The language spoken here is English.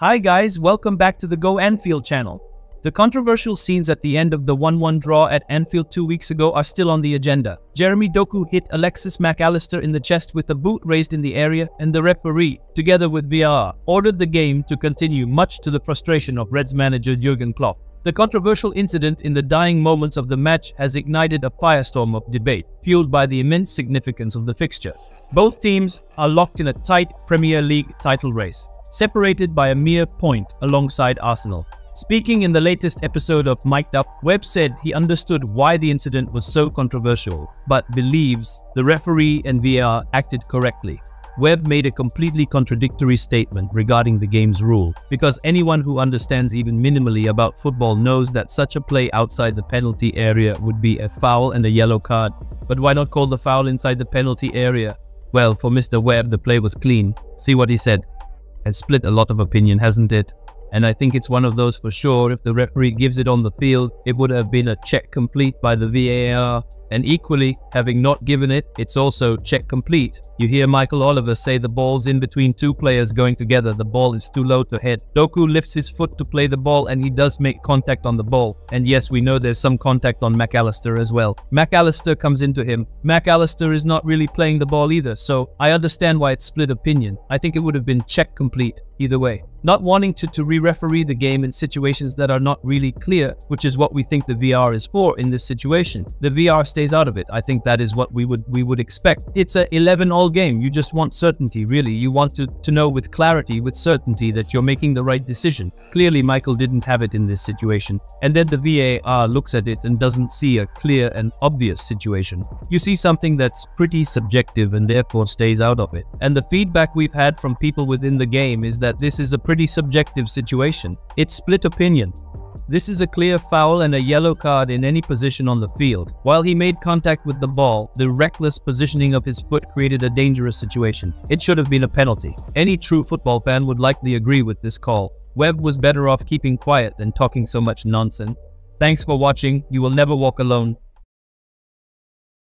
Hi guys, welcome back to the Go Anfield channel. The controversial scenes at the end of the 1-1 draw at Anfield two weeks ago are still on the agenda. Jeremy Doku hit Alexis Mac Allister in the chest with a boot raised in the area and the referee, together with VAR, ordered the game to continue much to the frustration of Reds manager Jurgen Klopp. The controversial incident in the dying moments of the match has ignited a firestorm of debate, fueled by the immense significance of the fixture. Both teams are locked in a tight Premier League title race separated by a mere point alongside Arsenal. Speaking in the latest episode of Mic'd Up, Webb said he understood why the incident was so controversial, but believes the referee and VAR acted correctly. Webb made a completely contradictory statement regarding the game's rule, because anyone who understands even minimally about football knows that such a play outside the penalty area would be a foul and a yellow card. But why not call the foul inside the penalty area? Well, for Mr. Webb, the play was clean. See what he said has split a lot of opinion, hasn't it? And I think it's one of those for sure. If the referee gives it on the field, it would have been a check complete by the VAR. And equally, having not given it, it's also check complete. You hear Michael Oliver say the ball's in between two players going together. The ball is too low to head. Doku lifts his foot to play the ball and he does make contact on the ball. And yes, we know there's some contact on Mac Allister as well. Mac Allister comes into him. Mac Allister is not really playing the ball either. So I understand why it's split opinion. I think it would have been check complete either way. Not wanting to, to re-referee the game in situations that are not really clear, which is what we think the VR is for in this situation. The VAR stays out of it. I think that is what we would we would expect. It's a 11 all game. You just want certainty, really. You want to, to know with clarity, with certainty that you're making the right decision. Clearly, Michael didn't have it in this situation. And then the VAR looks at it and doesn't see a clear and obvious situation. You see something that's pretty subjective and therefore stays out of it. And the feedback we've had from people within the game is that this is a pretty subjective situation. It's split opinion. This is a clear foul and a yellow card in any position on the field. While he made contact with the ball, the reckless positioning of his foot created a dangerous situation. It should have been a penalty. Any true football fan would likely agree with this call. Webb was better off keeping quiet than talking so much nonsense. Thanks for watching. You will never walk alone.